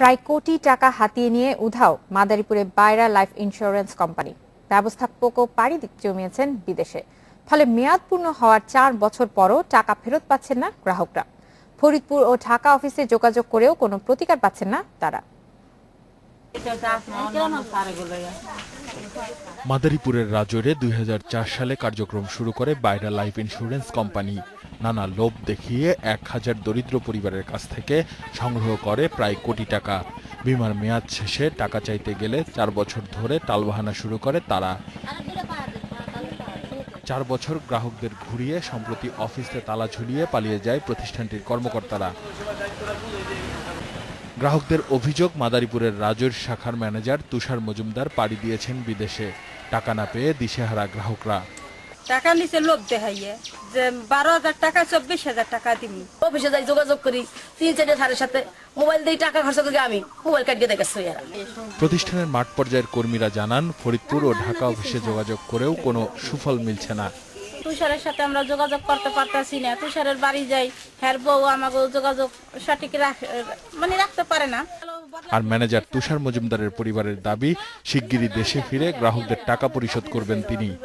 প্রায় কোটি টাকা হাতিয়ে নিয়ে উধাও মাদারীপুরে বাইরা লাইফ ইন্স্যুরেন্স কোম্পানি। ব্যবস্থাপকও পাড়ি দি- জমিয়েছেন বিদেশে। ফলে মেয়াদ পূর্ণ হওয়ার চার বছর পরও টাকা ফেরত পাচ্ছেন না গ্রাহকরা। ফরিদপুর ও ঢাকা অফিসে যোগাযোগ করেও কোনো প্রতিকার পাচ্ছেন না তারা। মাদারীপুরের রাজৌরে দুই সালে কার্যক্রম শুরু করে বাইরা লাইফ ইন্স্যুরেন্স কোম্পানি। নানা লোভ দেখিয়ে এক হাজার দরিদ্র পরিবারের কাছ থেকে সংগ্রহ করে প্রায় কোটি টাকা। বিমার মেয়াদ শেষে টাকা চাইতে গেলে চার বছর ধরে টালবাহানা শুরু করে তারা। চার বছর গ্রাহকদের ঘুরিয়ে, সম্প্রতি অফিসে তালা ঝুলিয়ে পালিয়ে যায় প্রতিষ্ঠানটির কর্মকর্তারা। গ্রাহকদের অভিযোগ মাদারীপুরের রাজৈর শাখার ম্যানেজার তুষার মজুমদার পাড়ি দিয়েছেন বিদেশে। টাকা না পেয়ে দিশেহারা গ্রাহকরা। টাকা নিচে লোভ দেখাইয়ে যে বারো হাজার টাকা চব্বিশ হাজার টাকা দিবি অফিসে যাই যোগাযোগ করি তিন চারটে স্যারের সাথে মোবাইল দিয়ে টাকা খরচ করি আমি মোবাইল কাটিয়ে দেখেছি। এরা প্রতিষ্ঠানের মাঠ পর্যায়ের কর্মীরা জানান ফরিদপুর ও ঢাকা অফিসে যোগাযোগ করেও কোনো সুফল মিলছে না। তুষারের সাথে আমরা যোগাযোগ করতে পারতেছি না। তুষারের বাড়ি যাই হ্যার বউ আমাকে যোগাযোগ সঠিক রাখ- মানে রাখতে পারে না। আর ম্যানেজার তুষার মজুমদারের পরিবারের দাবি শিগগিরই দেশে ফিরে গ্রাহকদের টাকা পরিশোধ করবেন তিনি।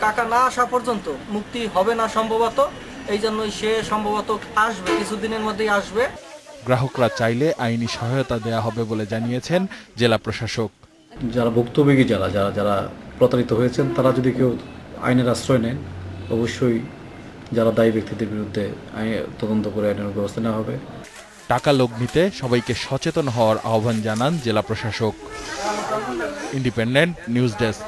টাকা না আসা পর্যন্ত মুক্তি হবে না সম্ভবত এই জন্যই সে সম্ভবত আসবে কিছুদিনের মধ্যেই আসবে। গ্রাহকরা চাইলে আইনি সহায়তা দেয়া হবে বলে জানিয়েছেন জেলা প্রশাসক। যারা ভুক্তভোগী যারা যারা যারা প্রতারিত হয়েছেন তারা যদি কেউ আইনের আশ্রয় নেন অবশ্যই যারা দায়ী ব্যক্তিদের বিরুদ্ধে তদন্ত করে আইনের ব্যবস্থা নেওয়া হবে। টাকা লগ্নিতে সবাইকে সচেতন হওয়ার আহ্বান জানান জেলা প্রশাসক। Independent News desk.